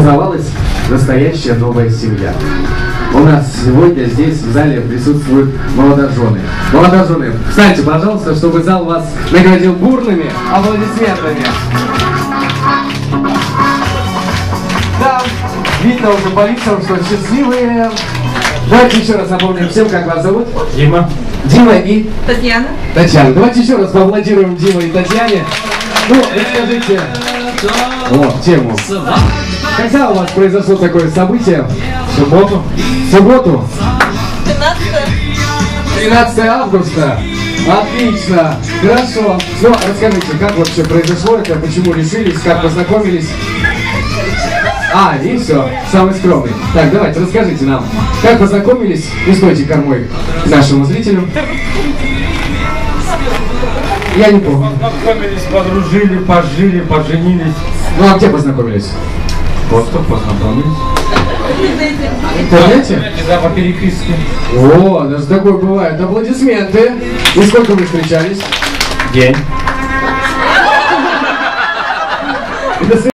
образовалась настоящая новая семья. У нас сегодня здесь в зале присутствуют молодожены. Молодожены, встаньте, пожалуйста, чтобы зал вас наградил бурными аплодисментами. Да, видно уже по лицам, что счастливые. Давайте еще раз напомним всем, как вас зовут. Дима. Дима и Татьяна. Татьяна. Давайте еще раз поаплодируем Дима и Татьяне. Ну, расскажите о, тему. Когда у вас произошло такое событие? В субботу. В субботу? 15 13 августа. Отлично. Хорошо. Ну, расскажите, как вообще произошло это, почему решились, как познакомились? А, и все, самый скромный. Так, давайте, расскажите нам, как познакомились, и стойте кормой к нашему зрителю. Я не помню. Познакомились, подружили, пожили, поженились. Ну, а где познакомились? Просто познакомились. В интернете? Да, по переписке. О, даже такое бывает. Аплодисменты. И сколько вы встречались? День.